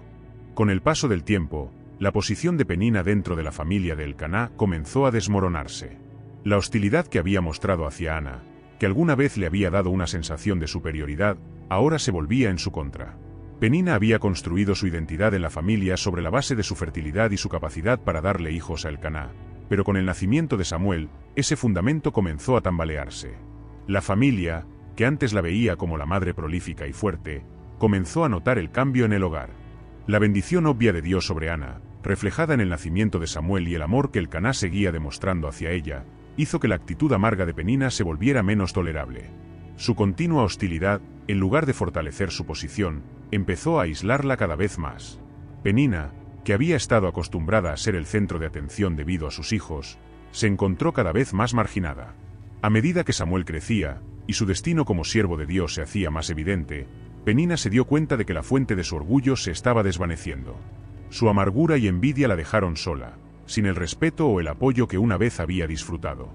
Con el paso del tiempo, la posición de Penina dentro de la familia de Elcaná comenzó a desmoronarse. La hostilidad que había mostrado hacia Ana, que alguna vez le había dado una sensación de superioridad, ahora se volvía en su contra. Penina había construido su identidad en la familia sobre la base de su fertilidad y su capacidad para darle hijos a Elcaná, pero con el nacimiento de Samuel, ese fundamento comenzó a tambalearse. La familia, que antes la veía como la madre prolífica y fuerte, comenzó a notar el cambio en el hogar. La bendición obvia de Dios sobre Ana, reflejada en el nacimiento de Samuel y el amor que Elcaná seguía demostrando hacia ella, hizo que la actitud amarga de Penina se volviera menos tolerable. Su continua hostilidad, en lugar de fortalecer su posición, empezó a aislarla cada vez más. Penina, que había estado acostumbrada a ser el centro de atención debido a sus hijos, se encontró cada vez más marginada. A medida que Samuel crecía, y su destino como siervo de Dios se hacía más evidente, Penina se dio cuenta de que la fuente de su orgullo se estaba desvaneciendo. Su amargura y envidia la dejaron sola, sin el respeto o el apoyo que una vez había disfrutado.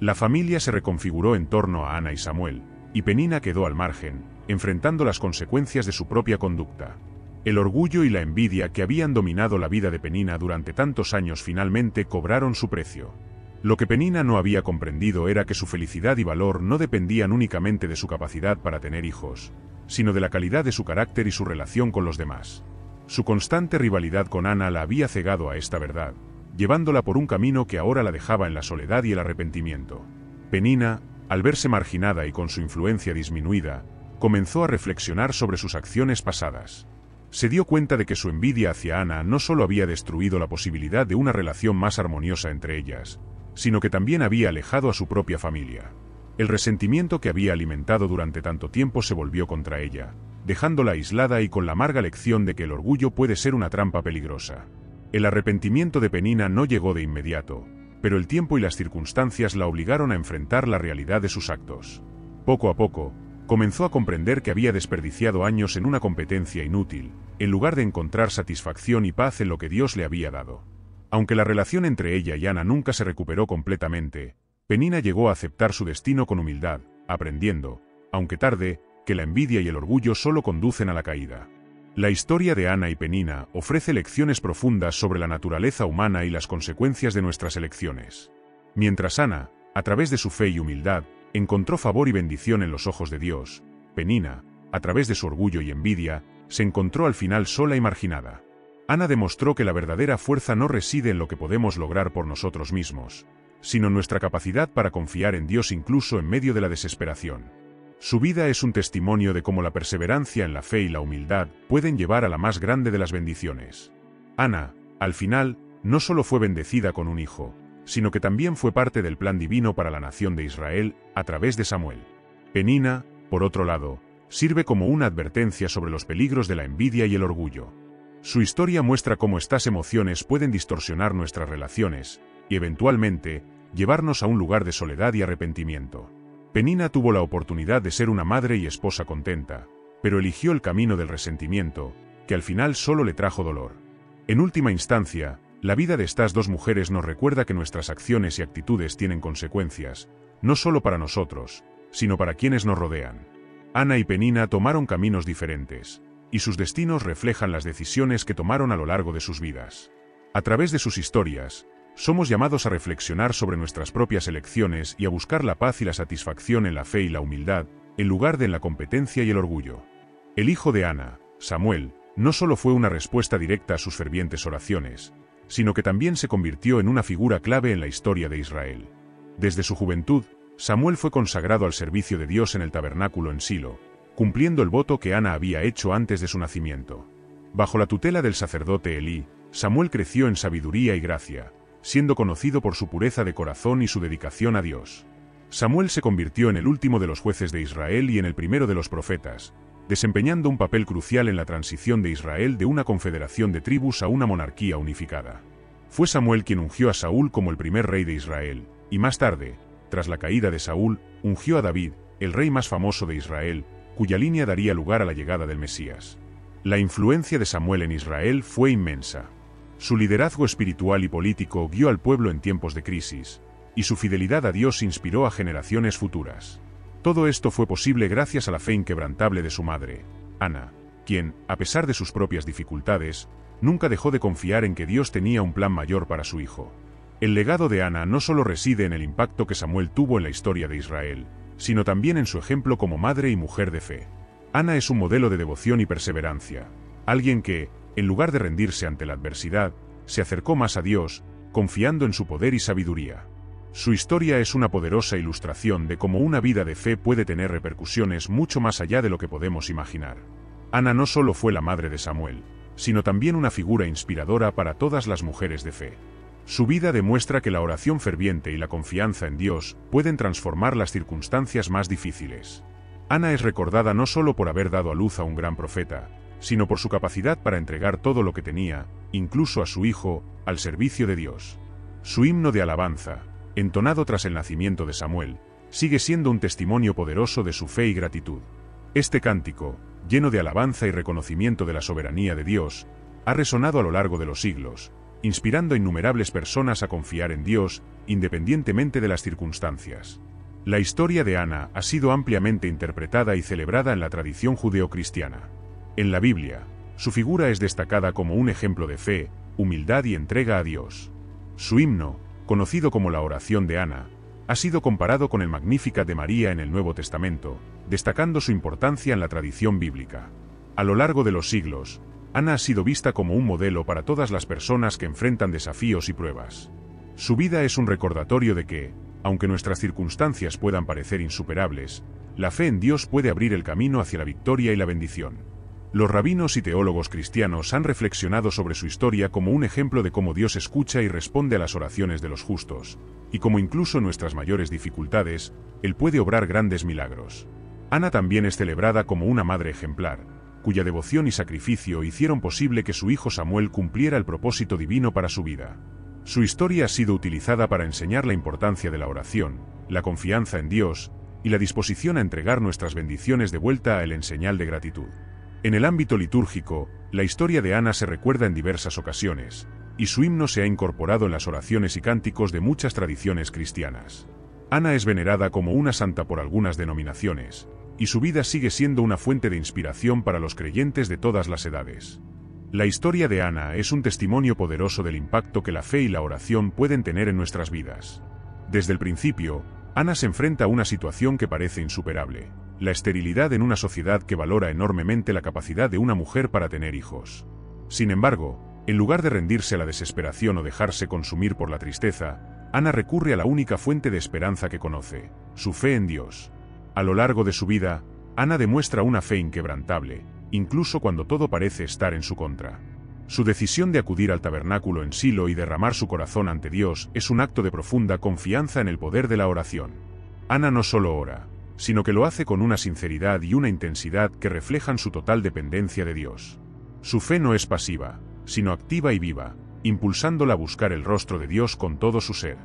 La familia se reconfiguró en torno a Ana y Samuel, y Penina quedó al margen, enfrentando las consecuencias de su propia conducta. El orgullo y la envidia que habían dominado la vida de Penina durante tantos años finalmente cobraron su precio. Lo que Penina no había comprendido era que su felicidad y valor no dependían únicamente de su capacidad para tener hijos, sino de la calidad de su carácter y su relación con los demás. Su constante rivalidad con Ana la había cegado a esta verdad, llevándola por un camino que ahora la dejaba en la soledad y el arrepentimiento. Penina, al verse marginada y con su influencia disminuida, comenzó a reflexionar sobre sus acciones pasadas. Se dio cuenta de que su envidia hacia Ana no solo había destruido la posibilidad de una relación más armoniosa entre ellas, sino que también había alejado a su propia familia. El resentimiento que había alimentado durante tanto tiempo se volvió contra ella, dejándola aislada y con la amarga lección de que el orgullo puede ser una trampa peligrosa. El arrepentimiento de Penina no llegó de inmediato, pero el tiempo y las circunstancias la obligaron a enfrentar la realidad de sus actos. Poco a poco, comenzó a comprender que había desperdiciado años en una competencia inútil, en lugar de encontrar satisfacción y paz en lo que Dios le había dado. Aunque la relación entre ella y Ana nunca se recuperó completamente, Penina llegó a aceptar su destino con humildad, aprendiendo, aunque tarde, que la envidia y el orgullo solo conducen a la caída. La historia de Ana y Penina ofrece lecciones profundas sobre la naturaleza humana y las consecuencias de nuestras elecciones. Mientras Ana, a través de su fe y humildad, encontró favor y bendición en los ojos de Dios. Penina, a través de su orgullo y envidia, se encontró al final sola y marginada. Ana demostró que la verdadera fuerza no reside en lo que podemos lograr por nosotros mismos, sino en nuestra capacidad para confiar en Dios incluso en medio de la desesperación. Su vida es un testimonio de cómo la perseverancia en la fe y la humildad pueden llevar a la más grande de las bendiciones. Ana, al final, no solo fue bendecida con un hijo, sino que también fue parte del plan divino para la nación de Israel, a través de Samuel. Penina, por otro lado, sirve como una advertencia sobre los peligros de la envidia y el orgullo. Su historia muestra cómo estas emociones pueden distorsionar nuestras relaciones, y eventualmente, llevarnos a un lugar de soledad y arrepentimiento. Penina tuvo la oportunidad de ser una madre y esposa contenta, pero eligió el camino del resentimiento, que al final solo le trajo dolor. En última instancia, La vida de estas dos mujeres nos recuerda que nuestras acciones y actitudes tienen consecuencias, no solo para nosotros, sino para quienes nos rodean. Ana y Penina tomaron caminos diferentes, y sus destinos reflejan las decisiones que tomaron a lo largo de sus vidas. A través de sus historias, somos llamados a reflexionar sobre nuestras propias elecciones y a buscar la paz y la satisfacción en la fe y la humildad, en lugar de en la competencia y el orgullo. El hijo de Ana, Samuel, no solo fue una respuesta directa a sus fervientes oraciones, sino que también se convirtió en una figura clave en la historia de Israel. Desde su juventud, Samuel fue consagrado al servicio de Dios en el tabernáculo en Silo, cumpliendo el voto que Ana había hecho antes de su nacimiento. Bajo la tutela del sacerdote Elí, Samuel creció en sabiduría y gracia, siendo conocido por su pureza de corazón y su dedicación a Dios. Samuel se convirtió en el último de los jueces de Israel y en el primero de los profetas, desempeñando un papel crucial en la transición de Israel de una confederación de tribus a una monarquía unificada. Fue Samuel quien ungió a Saúl como el primer rey de Israel, y más tarde, tras la caída de Saúl, ungió a David, el rey más famoso de Israel, cuya línea daría lugar a la llegada del Mesías. La influencia de Samuel en Israel fue inmensa. Su liderazgo espiritual y político guió al pueblo en tiempos de crisis, y su fidelidad a Dios inspiró a generaciones futuras. Todo esto fue posible gracias a la fe inquebrantable de su madre, Ana, quien, a pesar de sus propias dificultades, nunca dejó de confiar en que Dios tenía un plan mayor para su hijo. El legado de Ana no solo reside en el impacto que Samuel tuvo en la historia de Israel, sino también en su ejemplo como madre y mujer de fe. Ana es un modelo de devoción y perseverancia, alguien que, en lugar de rendirse ante la adversidad, se acercó más a Dios, confiando en su poder y sabiduría. Su historia es una poderosa ilustración de cómo una vida de fe puede tener repercusiones mucho más allá de lo que podemos imaginar. Ana no solo fue la madre de Samuel, sino también una figura inspiradora para todas las mujeres de fe. Su vida demuestra que la oración ferviente y la confianza en Dios pueden transformar las circunstancias más difíciles. Ana es recordada no solo por haber dado a luz a un gran profeta, sino por su capacidad para entregar todo lo que tenía, incluso a su hijo, al servicio de Dios. Su himno de alabanza, entonado tras el nacimiento de Samuel, sigue siendo un testimonio poderoso de su fe y gratitud. Este cántico, lleno de alabanza y reconocimiento de la soberanía de Dios, ha resonado a lo largo de los siglos, inspirando a innumerables personas a confiar en Dios, independientemente de las circunstancias. La historia de Ana ha sido ampliamente interpretada y celebrada en la tradición judeocristiana. En la Biblia, su figura es destacada como un ejemplo de fe, humildad y entrega a Dios. Su himno, conocido como la oración de Ana, ha sido comparado con el Magnificat de María en el Nuevo Testamento, destacando su importancia en la tradición bíblica. A lo largo de los siglos, Ana ha sido vista como un modelo para todas las personas que enfrentan desafíos y pruebas. Su vida es un recordatorio de que, aunque nuestras circunstancias puedan parecer insuperables, la fe en Dios puede abrir el camino hacia la victoria y la bendición. Los rabinos y teólogos cristianos han reflexionado sobre su historia como un ejemplo de cómo Dios escucha y responde a las oraciones de los justos, y como incluso nuestras mayores dificultades, Él puede obrar grandes milagros. Ana también es celebrada como una madre ejemplar, cuya devoción y sacrificio hicieron posible que su hijo Samuel cumpliera el propósito divino para su vida. Su historia ha sido utilizada para enseñar la importancia de la oración, la confianza en Dios, y la disposición a entregar nuestras bendiciones de vuelta a Él en señal de gratitud. En el ámbito litúrgico, la historia de Ana se recuerda en diversas ocasiones, y su himno se ha incorporado en las oraciones y cánticos de muchas tradiciones cristianas. Ana es venerada como una santa por algunas denominaciones, y su vida sigue siendo una fuente de inspiración para los creyentes de todas las edades. La historia de Ana es un testimonio poderoso del impacto que la fe y la oración pueden tener en nuestras vidas. Desde el principio, Ana se enfrenta a una situación que parece insuperable, la esterilidad en una sociedad que valora enormemente la capacidad de una mujer para tener hijos. Sin embargo, en lugar de rendirse a la desesperación o dejarse consumir por la tristeza, Ana recurre a la única fuente de esperanza que conoce, su fe en Dios. A lo largo de su vida, Ana demuestra una fe inquebrantable, incluso cuando todo parece estar en su contra. Su decisión de acudir al tabernáculo en Silo y derramar su corazón ante Dios es un acto de profunda confianza en el poder de la oración. Ana no solo ora, sino que lo hace con una sinceridad y una intensidad que reflejan su total dependencia de Dios. Su fe no es pasiva, sino activa y viva, impulsándola a buscar el rostro de Dios con todo su ser.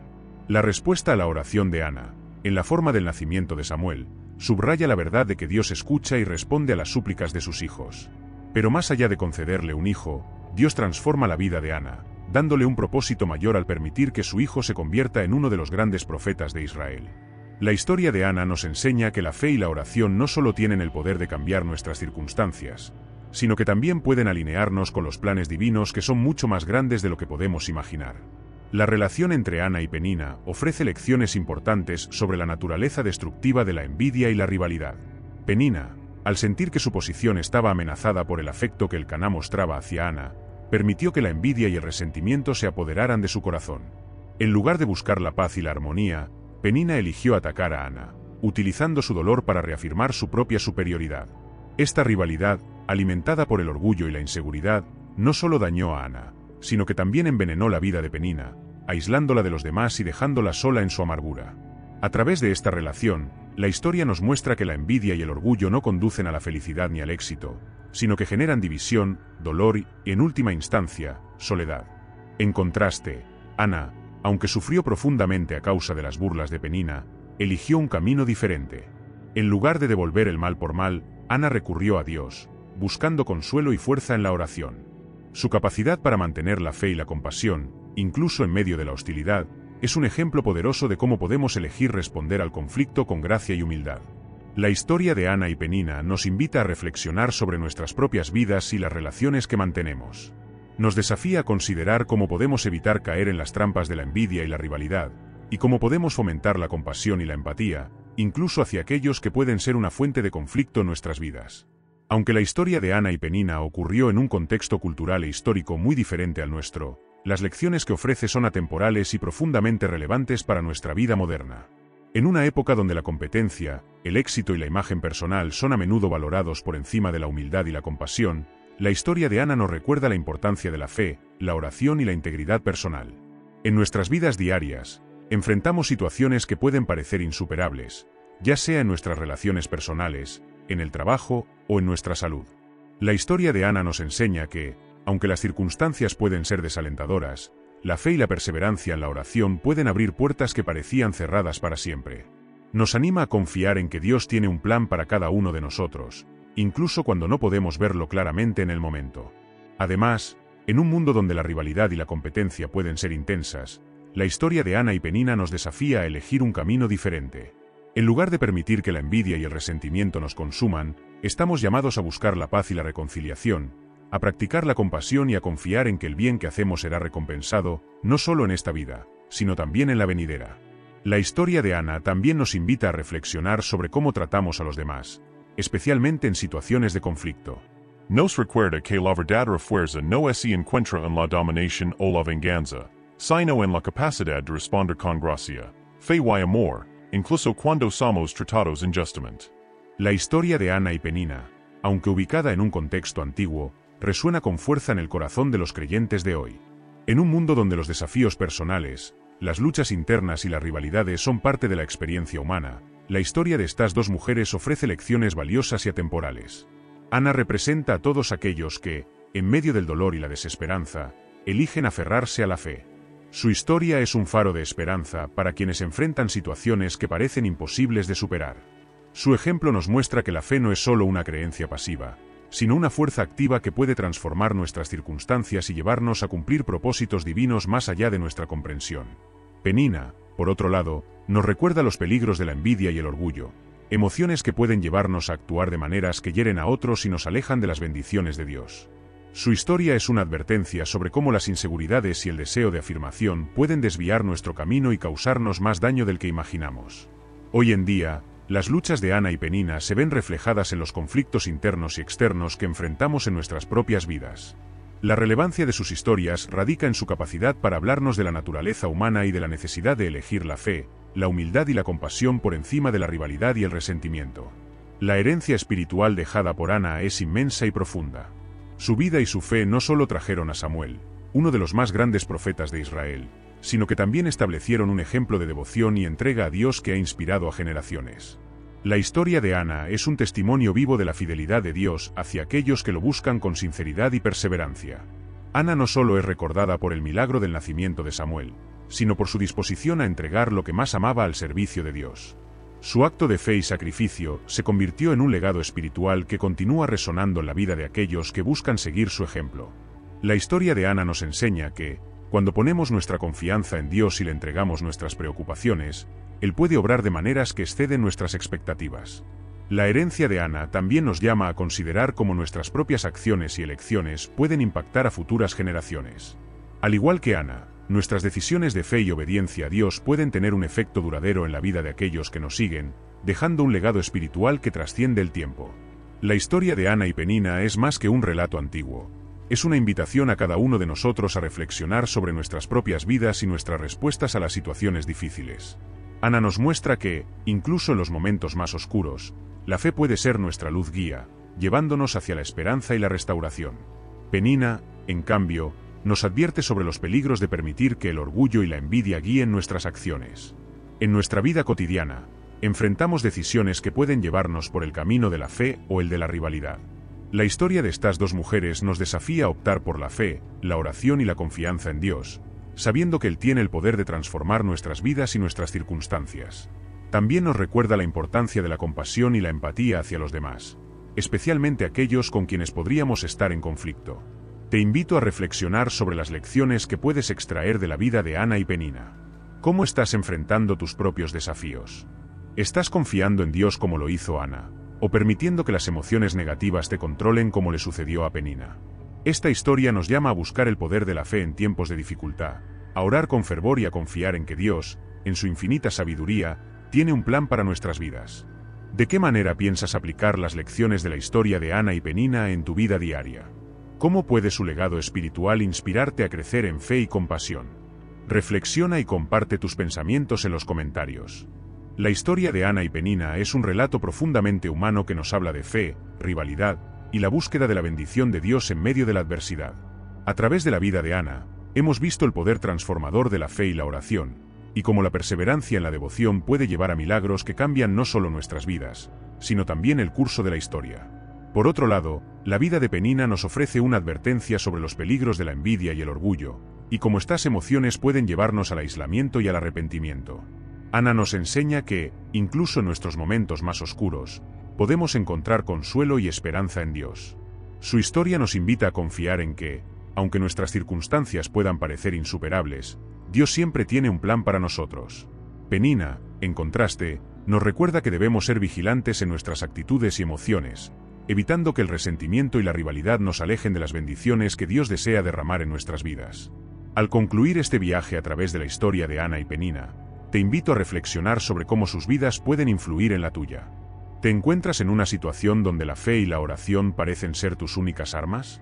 La respuesta a la oración de Ana, en la forma del nacimiento de Samuel, subraya la verdad de que Dios escucha y responde a las súplicas de sus hijos. Pero más allá de concederle un hijo, Dios transforma la vida de Ana, dándole un propósito mayor al permitir que su hijo se convierta en uno de los grandes profetas de Israel. La historia de Ana nos enseña que la fe y la oración no solo tienen el poder de cambiar nuestras circunstancias, sino que también pueden alinearnos con los planes divinos que son mucho más grandes de lo que podemos imaginar. La relación entre Ana y Penina ofrece lecciones importantes sobre la naturaleza destructiva de la envidia y la rivalidad. Penina, al sentir que su posición estaba amenazada por el afecto que el Caná mostraba hacia Ana, permitió que la envidia y el resentimiento se apoderaran de su corazón. En lugar de buscar la paz y la armonía, Penina eligió atacar a Ana, utilizando su dolor para reafirmar su propia superioridad. Esta rivalidad, alimentada por el orgullo y la inseguridad, no solo dañó a Ana, sino que también envenenó la vida de Penina, aislándola de los demás y dejándola sola en su amargura. A través de esta relación, la historia nos muestra que la envidia y el orgullo no conducen a la felicidad ni al éxito, sino que generan división, dolor y, en última instancia, soledad. En contraste, Ana, aunque sufrió profundamente a causa de las burlas de Penina, eligió un camino diferente. En lugar de devolver el mal por mal, Ana recurrió a Dios, buscando consuelo y fuerza en la oración. Su capacidad para mantener la fe y la compasión, incluso en medio de la hostilidad, es un ejemplo poderoso de cómo podemos elegir responder al conflicto con gracia y humildad. La historia de Ana y Penina nos invita a reflexionar sobre nuestras propias vidas y las relaciones que mantenemos nos desafía a considerar cómo podemos evitar caer en las trampas de la envidia y la rivalidad, y cómo podemos fomentar la compasión y la empatía, incluso hacia aquellos que pueden ser una fuente de conflicto en nuestras vidas. Aunque la historia de Ana y Penina ocurrió en un contexto cultural e histórico muy diferente al nuestro, las lecciones que ofrece son atemporales y profundamente relevantes para nuestra vida moderna. En una época donde la competencia, el éxito y la imagen personal son a menudo valorados por encima de la humildad y la compasión, la historia de Ana nos recuerda la importancia de la fe, la oración y la integridad personal. En nuestras vidas diarias, enfrentamos situaciones que pueden parecer insuperables, ya sea en nuestras relaciones personales, en el trabajo o en nuestra salud. La historia de Ana nos enseña que, aunque las circunstancias pueden ser desalentadoras, la fe y la perseverancia en la oración pueden abrir puertas que parecían cerradas para siempre. Nos anima a confiar en que Dios tiene un plan para cada uno de nosotros, incluso cuando no podemos verlo claramente en el momento. Además, en un mundo donde la rivalidad y la competencia pueden ser intensas, la historia de Ana y Penina nos desafía a elegir un camino diferente. En lugar de permitir que la envidia y el resentimiento nos consuman, estamos llamados a buscar la paz y la reconciliación, a practicar la compasión y a confiar en que el bien que hacemos será recompensado, no solo en esta vida, sino también en la venidera. La historia de Ana también nos invita a reflexionar sobre cómo tratamos a los demás, especialmente en situaciones de conflicto. Nos recuerda que la verdad refuerza no se encuentra en la dominación o la venganza, sino en la capacidad de responder con gracia, fe y amor, incluso cuando somos tratados injustamente. La historia de Ana y Penina, aunque ubicada en un contexto antiguo, resuena con fuerza en el corazón de los creyentes de hoy. En un mundo donde los desafíos personales, las luchas internas y las rivalidades son parte de la experiencia humana, la historia de estas dos mujeres ofrece lecciones valiosas y atemporales. Ana representa a todos aquellos que, en medio del dolor y la desesperanza, eligen aferrarse a la fe. Su historia es un faro de esperanza para quienes enfrentan situaciones que parecen imposibles de superar. Su ejemplo nos muestra que la fe no es solo una creencia pasiva, sino una fuerza activa que puede transformar nuestras circunstancias y llevarnos a cumplir propósitos divinos más allá de nuestra comprensión. Penina, por otro lado, nos recuerda los peligros de la envidia y el orgullo, emociones que pueden llevarnos a actuar de maneras que hieren a otros y nos alejan de las bendiciones de Dios. Su historia es una advertencia sobre cómo las inseguridades y el deseo de afirmación pueden desviar nuestro camino y causarnos más daño del que imaginamos. Hoy en día, las luchas de Ana y Penina se ven reflejadas en los conflictos internos y externos que enfrentamos en nuestras propias vidas. La relevancia de sus historias radica en su capacidad para hablarnos de la naturaleza humana y de la necesidad de elegir la fe, la humildad y la compasión por encima de la rivalidad y el resentimiento. La herencia espiritual dejada por Ana es inmensa y profunda. Su vida y su fe no solo trajeron a Samuel, uno de los más grandes profetas de Israel, sino que también establecieron un ejemplo de devoción y entrega a Dios que ha inspirado a generaciones. La historia de Ana es un testimonio vivo de la fidelidad de Dios hacia aquellos que lo buscan con sinceridad y perseverancia. Ana no solo es recordada por el milagro del nacimiento de Samuel, sino por su disposición a entregar lo que más amaba al servicio de Dios. Su acto de fe y sacrificio se convirtió en un legado espiritual que continúa resonando en la vida de aquellos que buscan seguir su ejemplo. La historia de Ana nos enseña que, Cuando ponemos nuestra confianza en Dios y le entregamos nuestras preocupaciones, Él puede obrar de maneras que exceden nuestras expectativas. La herencia de Ana también nos llama a considerar cómo nuestras propias acciones y elecciones pueden impactar a futuras generaciones. Al igual que Ana, nuestras decisiones de fe y obediencia a Dios pueden tener un efecto duradero en la vida de aquellos que nos siguen, dejando un legado espiritual que trasciende el tiempo. La historia de Ana y Penina es más que un relato antiguo. Es una invitación a cada uno de nosotros a reflexionar sobre nuestras propias vidas y nuestras respuestas a las situaciones difíciles. Ana nos muestra que, incluso en los momentos más oscuros, la fe puede ser nuestra luz guía, llevándonos hacia la esperanza y la restauración. Penina, en cambio, nos advierte sobre los peligros de permitir que el orgullo y la envidia guíen nuestras acciones. En nuestra vida cotidiana, enfrentamos decisiones que pueden llevarnos por el camino de la fe o el de la rivalidad. La historia de estas dos mujeres nos desafía a optar por la fe, la oración y la confianza en Dios, sabiendo que Él tiene el poder de transformar nuestras vidas y nuestras circunstancias. También nos recuerda la importancia de la compasión y la empatía hacia los demás, especialmente aquellos con quienes podríamos estar en conflicto. Te invito a reflexionar sobre las lecciones que puedes extraer de la vida de Ana y Penina. ¿Cómo estás enfrentando tus propios desafíos? ¿Estás confiando en Dios como lo hizo Ana? ¿O permitiendo que las emociones negativas te controlen como le sucedió a Penina? Esta historia nos llama a buscar el poder de la fe en tiempos de dificultad, a orar con fervor y a confiar en que Dios, en su infinita sabiduría, tiene un plan para nuestras vidas. ¿De qué manera piensas aplicar las lecciones de la historia de Ana y Penina en tu vida diaria? ¿Cómo puede su legado espiritual inspirarte a crecer en fe y compasión? Reflexiona y comparte tus pensamientos en los comentarios. La historia de Ana y Penina es un relato profundamente humano que nos habla de fe, rivalidad y la búsqueda de la bendición de Dios en medio de la adversidad. A través de la vida de Ana, hemos visto el poder transformador de la fe y la oración, y cómo la perseverancia en la devoción puede llevar a milagros que cambian no solo nuestras vidas, sino también el curso de la historia. Por otro lado, la vida de Penina nos ofrece una advertencia sobre los peligros de la envidia y el orgullo, y cómo estas emociones pueden llevarnos al aislamiento y al arrepentimiento. Ana nos enseña que, incluso en nuestros momentos más oscuros, podemos encontrar consuelo y esperanza en Dios. Su historia nos invita a confiar en que, aunque nuestras circunstancias puedan parecer insuperables, Dios siempre tiene un plan para nosotros. Penina, en contraste, nos recuerda que debemos ser vigilantes en nuestras actitudes y emociones, evitando que el resentimiento y la rivalidad nos alejen de las bendiciones que Dios desea derramar en nuestras vidas. Al concluir este viaje a través de la historia de Ana y Penina, te invito a reflexionar sobre cómo sus vidas pueden influir en la tuya. ¿Te encuentras en una situación donde la fe y la oración parecen ser tus únicas armas?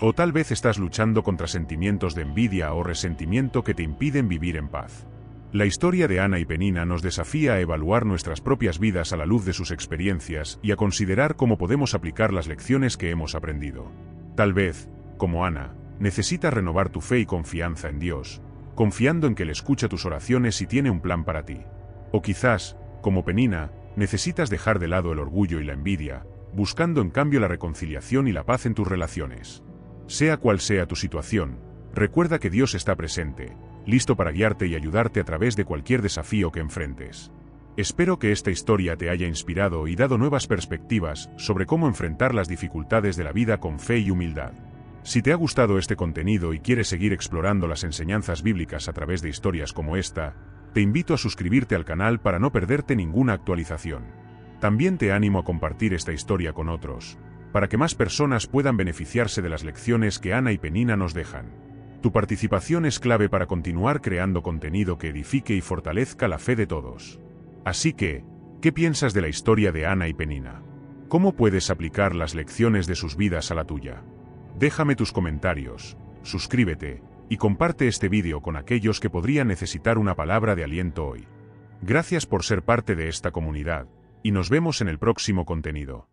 ¿O tal vez estás luchando contra sentimientos de envidia o resentimiento que te impiden vivir en paz? La historia de Ana y Penina nos desafía a evaluar nuestras propias vidas a la luz de sus experiencias y a considerar cómo podemos aplicar las lecciones que hemos aprendido. Tal vez, como Ana, necesitas renovar tu fe y confianza en Dios, confiando en que Él escucha tus oraciones y tiene un plan para ti. O quizás, como Penina, necesitas dejar de lado el orgullo y la envidia, buscando en cambio la reconciliación y la paz en tus relaciones. Sea cual sea tu situación, recuerda que Dios está presente, listo para guiarte y ayudarte a través de cualquier desafío que enfrentes. Espero que esta historia te haya inspirado y dado nuevas perspectivas sobre cómo enfrentar las dificultades de la vida con fe y humildad. Si te ha gustado este contenido y quieres seguir explorando las enseñanzas bíblicas a través de historias como esta, te invito a suscribirte al canal para no perderte ninguna actualización. También te animo a compartir esta historia con otros, para que más personas puedan beneficiarse de las lecciones que Ana y Penina nos dejan. Tu participación es clave para continuar creando contenido que edifique y fortalezca la fe de todos. Así que, ¿qué piensas de la historia de Ana y Penina? ¿Cómo puedes aplicar las lecciones de sus vidas a la tuya? Déjame tus comentarios, suscríbete y comparte este vídeo con aquellos que podrían necesitar una palabra de aliento hoy. Gracias por ser parte de esta comunidad, y nos vemos en el próximo contenido.